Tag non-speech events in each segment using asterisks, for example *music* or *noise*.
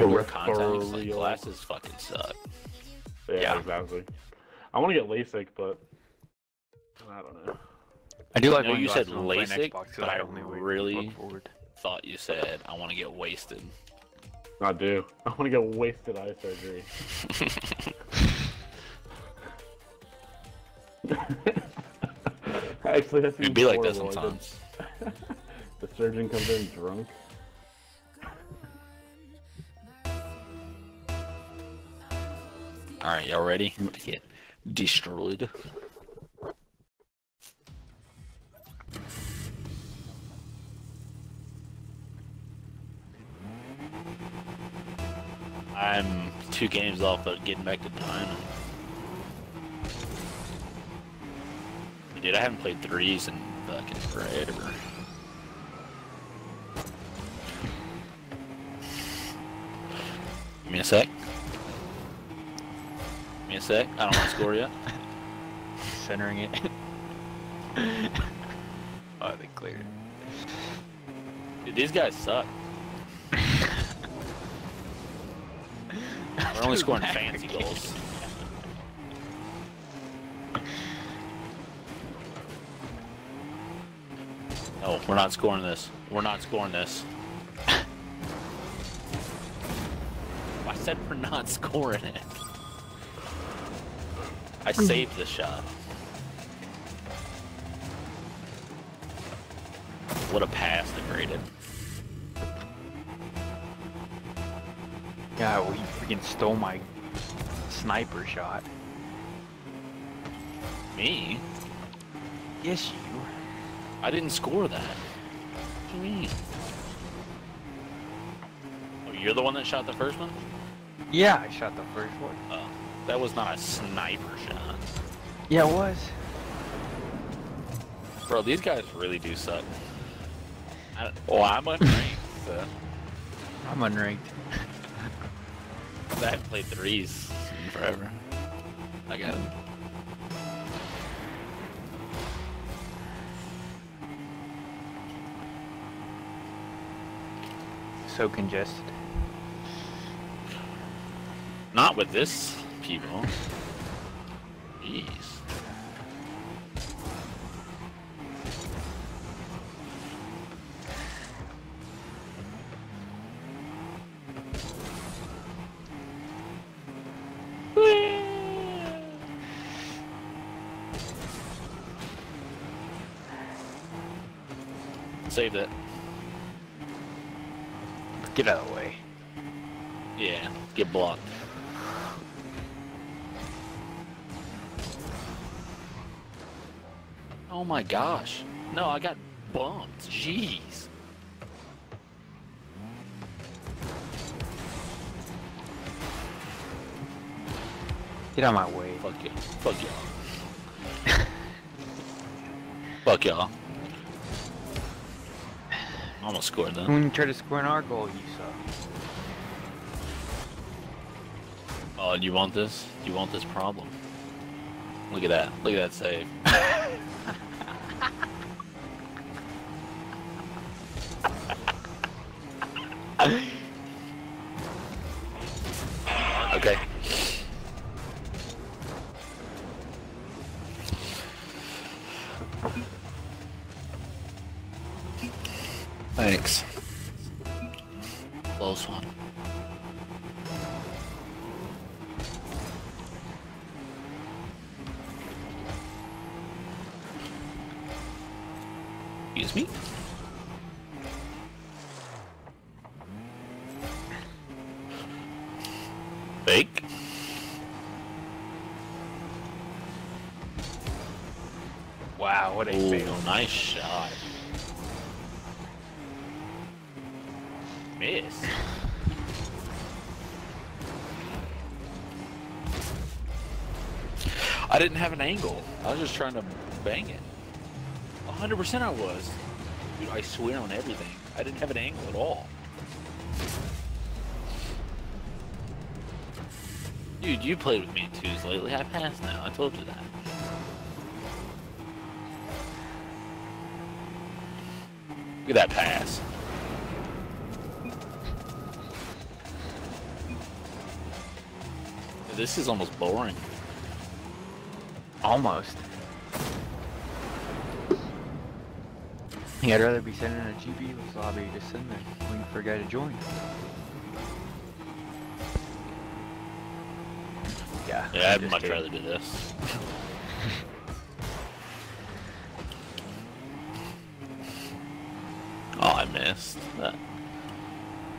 you wear contact Peripheral. glasses fucking suck. Yeah, Yeah. exactly. I want to get LASIK, but I don't know. I do like No, wearing you said glasses when I'm playing LASIK, Xbox, 'cause but I the only really- Thought you said I want to get wasted. I do. *laughs* I want to get wasted eye surgery. *laughs* *laughs* Actually, that's It'd be like that sometimes. The surgeon comes in drunk. All right, y'all ready? to get destroyed. I'm two games off of getting back to diamond. Dude, I haven't played threes in fucking forever. Give me a sec. Give me a sec. I don't want to score yet. *laughs* Centering it. *laughs* oh, they cleared it. Dude, these guys suck. *laughs* We're only scoring fancy goals. No, we're not scoring this. We're not scoring this. I said we're not scoring it. I mm-hmm. saved the shot. What a pass degraded. Yeah, well, you freaking stole my sniper shot. Me? Yes, you. I didn't score that. What do you mean? Oh, you're the one that shot the first one? Yeah, I shot the first one. Oh, that was not a sniper shot. Yeah, it was. Bro, these guys really do suck. I, well, I'm *laughs* unranked, so I'm unranked. I haven't played threes in forever. I got it. So congested. Not with this people. Jeez. Saved it. Get out of the way. Yeah, get blocked. Oh my gosh. No, I got bumped. Jeez. Get out of my way. Fuck you. Fuck y'all. Fuck y'all. Almost scored though. When you try to score an our goal, you suck. Oh, you want this? You want this problem? Look at that. Look at that save. *laughs* okay. Thanks. Close one. Excuse me? Wow, what a Ooh, fail. nice shot. Miss. I didn't have an angle. I was just trying to bang it. 100% I was. Dude, I swear on everything. I didn't have an angle at all. Dude, you played with me twos lately. I passed now. I told you that. Look at that pass. this is almost boring. Almost. Yeah, I'd rather be sitting in a GP lobby just sitting there waiting for a guy to join. Yeah. Yeah, I'd much rather do this. *laughs* oh, I missed. That.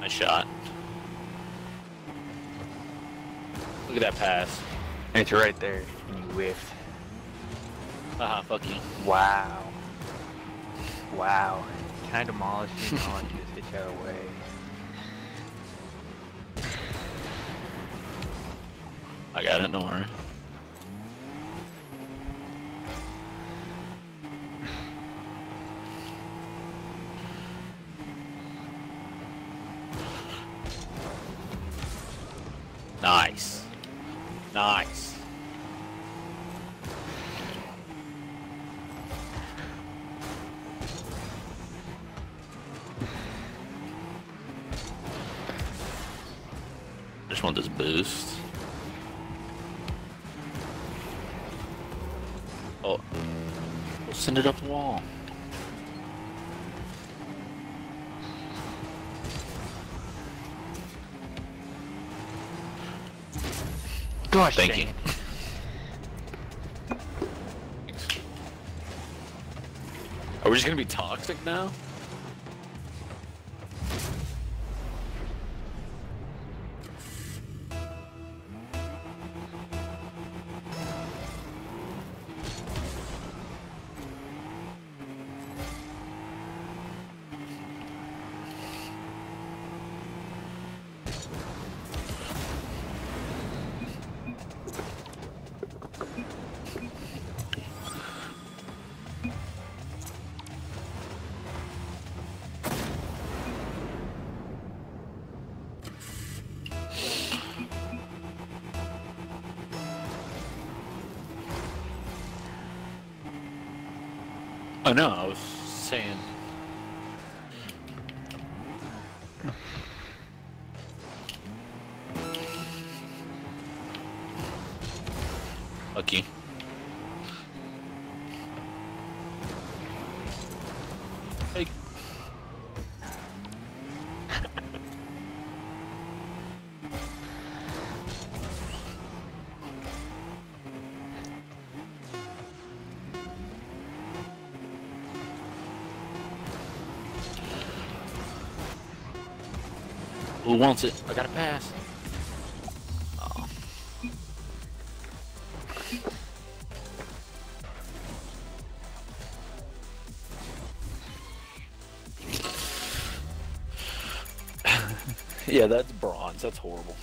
My shot. Look at that pass. It's right there, and you whiffed. Haha, fuck you. Wow. Wow. Kind of demolished you, and all you just hit you out of way. I got it, don't worry. Nice. Nice. Just want this boost. Send it up the wall. Gosh, Thank you. Are we just gonna be toxic now? Oh, I know, I was saying. Lucky. Who wants it? I got a pass. Oh. *laughs* yeah, that's bronze. That's horrible.